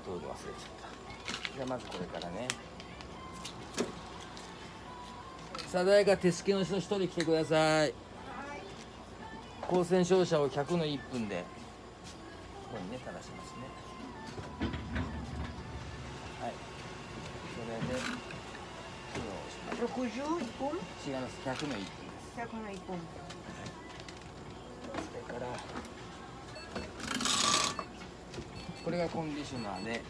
が取るの忘れちゃった。じゃあまずこれからね。さあ誰か手すきの人一人来てください。光線照射を100の1分でここにね垂らしますね。はい。それで黒をします。61本違います。100の1分です。100の1本それからこれがコンディショナーで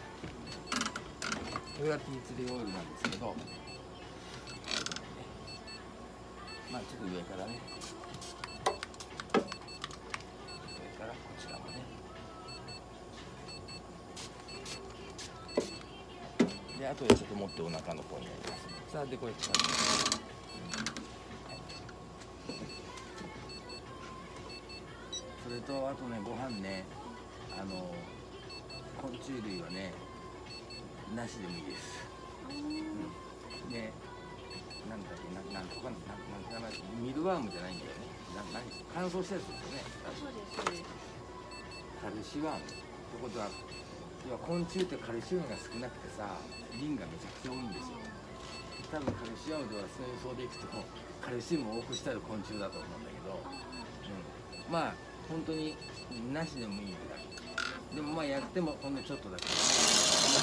これがティーツリーオイルなんですけどまあちょっと上からね。それからこちらもねであとでちょっと持ってお腹の方にやります。さあでこれ使って。それとあとねご飯ねあの虫類はねなしでもいいです、うん、でなんだっけななんとかなんなんなんミルワームじゃないんだよね。な何乾燥したやつですよね。そうですカルシワーム。ってことは要は昆虫ってカルシウムが少なくてさリンがめちゃくちゃ多いんですよ。多分カルシウムではそういう層でいくとカルシウムを多くしてある昆虫だと思うんだけど、うん、まあ本当になしでもいいぐらいでもまあやってもほんのちょっとだけ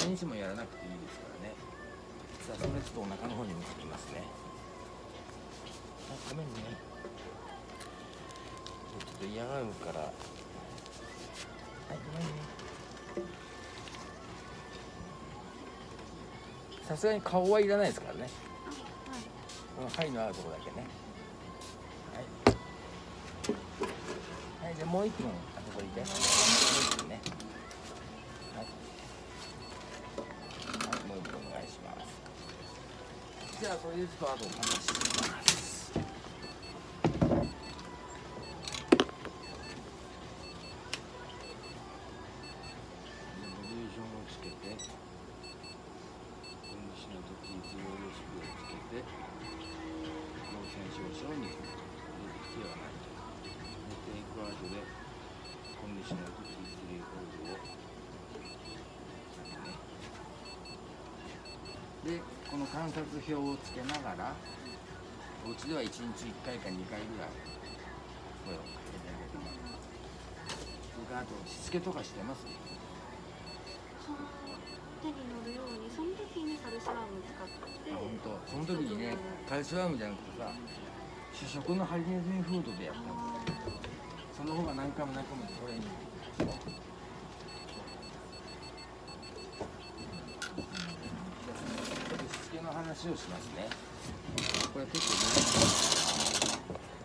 毎日もやらなくていいですからね。さあそれちょっとお腹の方に向かってみますね。あごめんね。ちょっと嫌がるから。はいごめんね。さすがに顔はいらないですからね。この針のあるところだけね。はい。はい。じゃあもう一分あそこにいて。はい、じゃあそれでちょっとあとお話しします。ボリューションをつけて分子の時強いレシピをつけて光線照射を2分入れてきてはないとでテイクアウトでコンディショナーとティースリーオイルをでこの観察表をつけながらお家では1日1回か2回ぐらい声をかけてあげてもらうそれからあとしつけとかしてます。その手に乗るようにその時にカルシウム使ってあ本当。その時にねカルシウムじゃなくてさ主食のハリネズミフードでやったんですよ。その方が何回も何回もトレーニング話をしますね。これ結構大事